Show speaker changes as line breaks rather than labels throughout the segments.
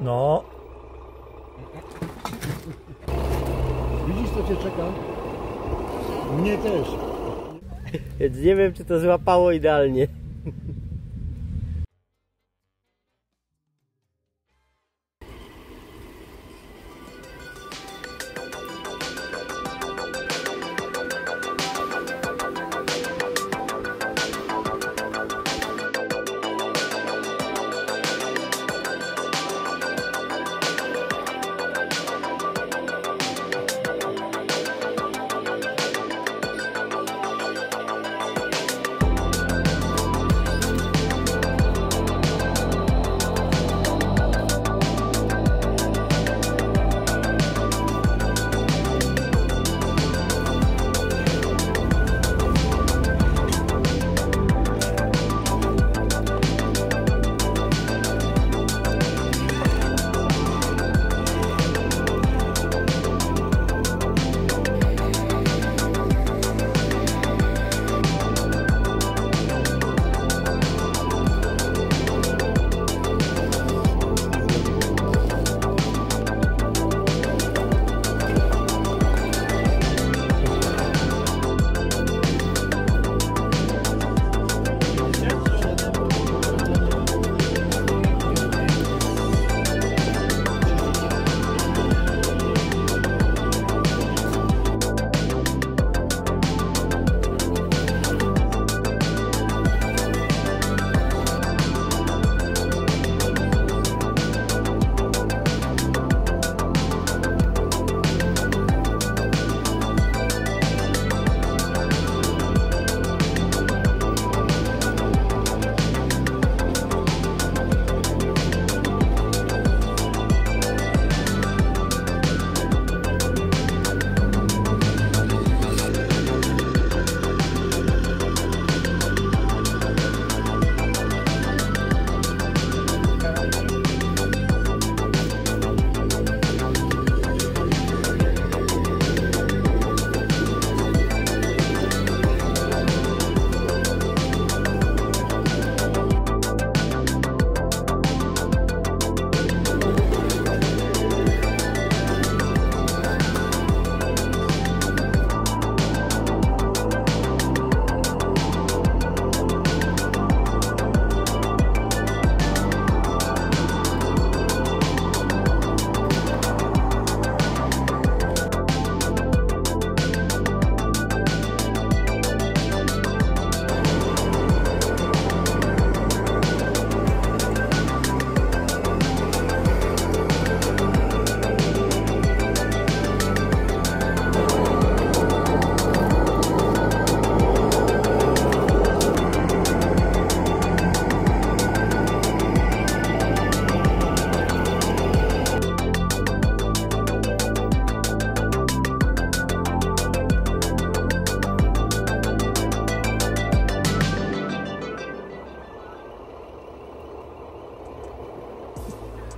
No,
Widzisz co cię czeka? Mnie też.
więc nie wiem czy to złapało idealnie.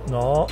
No,